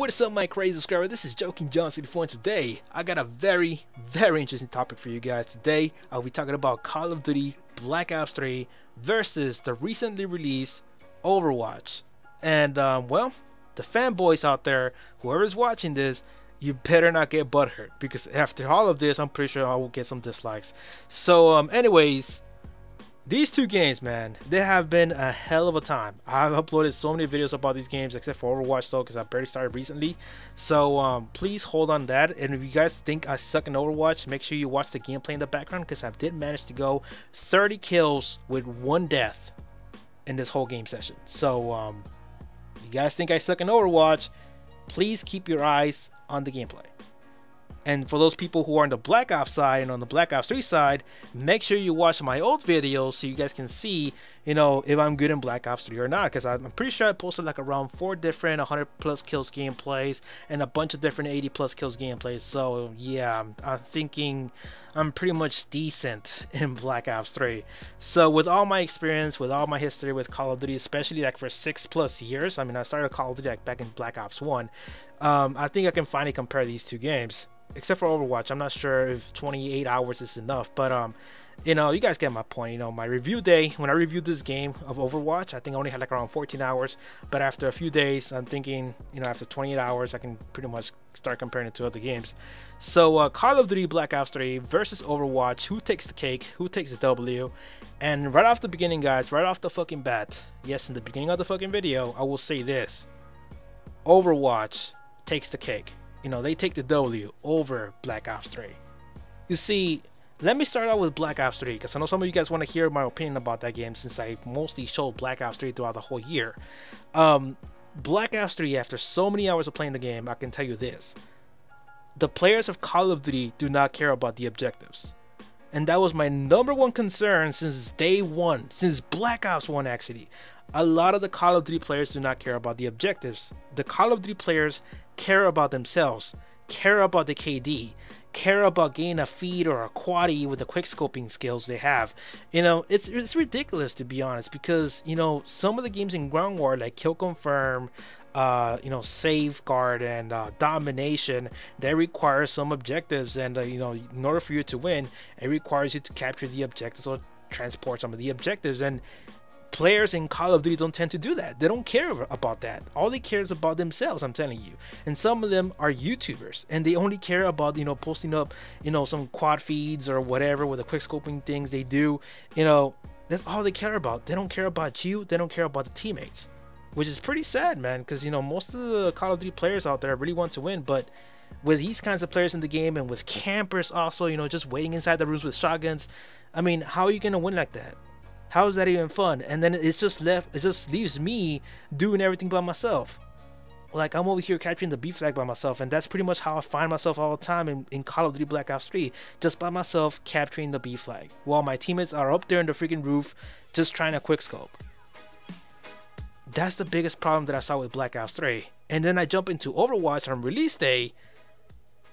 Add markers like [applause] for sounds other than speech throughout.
What is up my crazy subscriber, this is Joekinggiant 64 and today I got a very very interesting topic for you guys. Today I'll be talking about Call of Duty Black Ops 3 versus the recently released Overwatch. And um, well, the fanboys out there, whoever's watching this, you better not get butthurt because after all of this I'm pretty sure I will get some dislikes. So um, anyways, these two games, man, they have been a hell of a time. I've uploaded so many videos about these games, except for Overwatch, though, because I barely started recently. So um, please hold on that. And if you guys think I suck in Overwatch, make sure you watch the gameplay in the background, because I did manage to go 30 kills with one death in this whole game session. So um, you guys think I suck in Overwatch, please keep your eyes on the gameplay. And for those people who are on the Black Ops side and on the Black Ops 3 side, make sure you watch my old videos so you guys can see, you know, if I'm good in Black Ops 3 or not. Because I'm pretty sure I posted like around four different 100 plus kills gameplays and a bunch of different 80 plus kills gameplays. So yeah, I'm, thinking I'm pretty much decent [laughs] in Black Ops 3. So with all my experience, with all my history with Call of Duty, especially like for six plus years, I mean, I started Call of Duty like back in Black Ops 1. Um, I think I can finally compare these two games except for Overwatch. I'm not sure if 28 hours is enough, but um, you know, you guys get my point. You know, my review day when I reviewed this game of Overwatch, I think I only had like around 14 hours. But after a few days, I'm thinking, you know, after 28 hours, I can pretty much start comparing it to other games. So, uh, Call of Duty Black Ops 3 versus Overwatch. Who takes the cake? Who takes the W? And right off the beginning, guys, right off the fucking bat, yes, in the beginning of the fucking video, I will say this: Overwatch takes the cake you know, they take the W over Black Ops 3. You see, let me start out with Black Ops 3 because I know some of you guys want to hear my opinion about that game since I mostly showed Black Ops 3 throughout the whole year. Um, Black Ops 3, after so many hours of playing the game, I can tell you this. The players of Call of Duty do not care about the objectives. And that was my number one concern since day one, since Black Ops 1 actually. A lot of the Call of Duty players do not care about the objectives. The Call of Duty players care about themselves, care about the KD, care about getting a feed or a quaddy with the quick scoping skills they have. You know, it's it's ridiculous to be honest because you know some of the games in Ground War like Kill Confirm, uh, you know, Safeguard and uh, Domination, they require some objectives, and uh, you know, in order for you to win, it requires you to capture the objectives or transport some of the objectives and players in Call of Duty don't tend to do that. They don't care about that. All they care is about themselves, I'm telling you. And some of them are YouTubers and they only care about, you know, posting up, you know, some quad feeds or whatever with the quick scoping things they do. You know, that's all they care about. They don't care about you. They don't care about the teammates, which is pretty sad, man, because, you know, most of the Call of Duty players out there really want to win, but with these kinds of players in the game and with campers also, you know, just waiting inside the rooms with shotguns, I mean, how are you going to win like that? How is that even fun? And then it's just left, it just leaves me doing everything by myself. Like I'm over here capturing the B flag by myself, and that's pretty much how I find myself all the time in, in Call of Duty Black Ops 3, just by myself capturing the B flag, while my teammates are up there in the freaking roof, just trying to quick scope. That's the biggest problem that I saw with Black Ops 3. And then I jump into Overwatch on release day,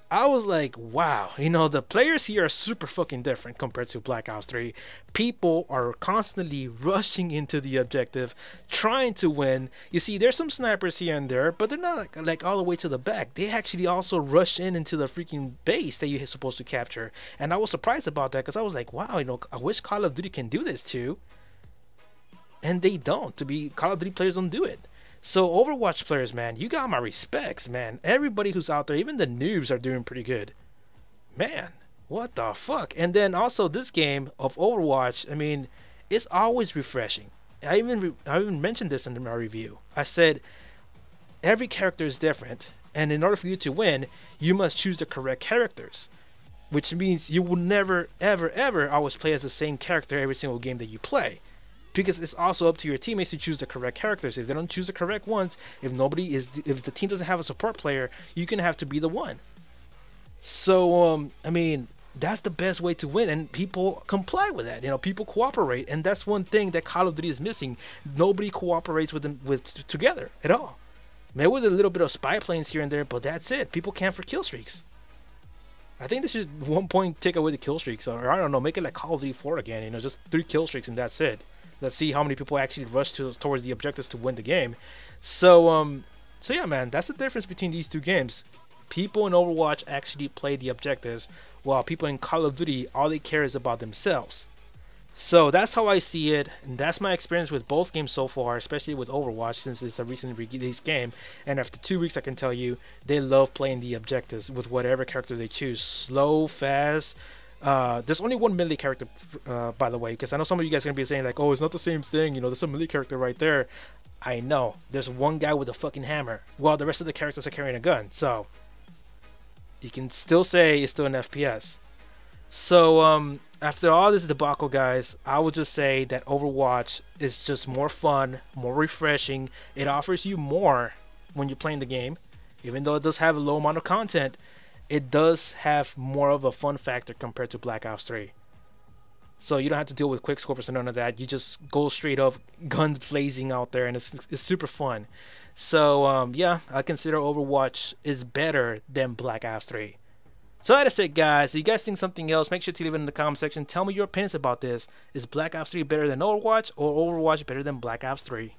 I was like, wow, you know, the players here are super fucking different compared to Black Ops 3. People are constantly rushing into the objective, trying to win. You see, there's some snipers here and there, but they're not like, like all the way to the back. They actually also rush in into the freaking base that you're supposed to capture. And I was surprised about that because I was like, wow, you know, I wish Call of Duty can do this too. And they don't. To be Call of Duty players don't do it. So Overwatch players, man, you got my respects, man. Everybody who's out there, even the noobs are doing pretty good. Man, what the fuck? And then also this game of Overwatch, I mean, it's always refreshing. I even I even mentioned this in my review. I said every character is different, and in order for you to win, you must choose the correct characters. Which means you will never, ever, ever always play as the same character every single game that you play because it's also up to your teammates to choose the correct characters. If they don't choose the correct ones, if nobody is, if the team doesn't have a support player, you can have to be the one. So, um, I mean, that's the best way to win, and people comply with that. You know, people cooperate, and that's one thing that Call of Duty is missing. Nobody cooperates with them with together at all. Maybe with a little bit of spy planes here and there, but that's it. People camp for kill streaks. I think this should one point take away the kill streaks, or I don't know, make it like Call of Duty 4 again. You know, just three kill streaks and that's it. Let's see how many people actually rush to, towards the objectives to win the game. So, um, So yeah, man, that's the difference between these two games. People in Overwatch actually play the objectives, while people in Call of Duty, all they care is about themselves. So that's how I see it, and that's my experience with both games so far, especially with Overwatch since it's a recently released game. And after two weeks, I can tell you they love playing the objectives with whatever characters they choose, slow, fast. Uh, there's only one melee character, uh, by the way, because I know some of you guys are gonna be saying like, "Oh, it's not the same thing." You know, there's a melee character right there. I know. There's one guy with a fucking hammer, while the rest of the characters are carrying a gun. So you can still say it's still an FPS. So um, after all this debacle, guys, I would just say that Overwatch is just more fun, more refreshing. It offers you more when you're playing the game, even though it does have a low amount of content. It does have more of a fun factor compared to Black Ops 3. So you don't have to deal with quick scopers and none of that. You just go straight up, [laughs] guns blazing out there, and it's it's super fun. So um, yeah, I consider Overwatch is better than Black Ops 3. So that's it, guys. If you guys think something else, make sure to leave it in the comment section. Tell me your opinions about this. Is Black Ops 3 better than Overwatch or Overwatch better than Black Ops 3?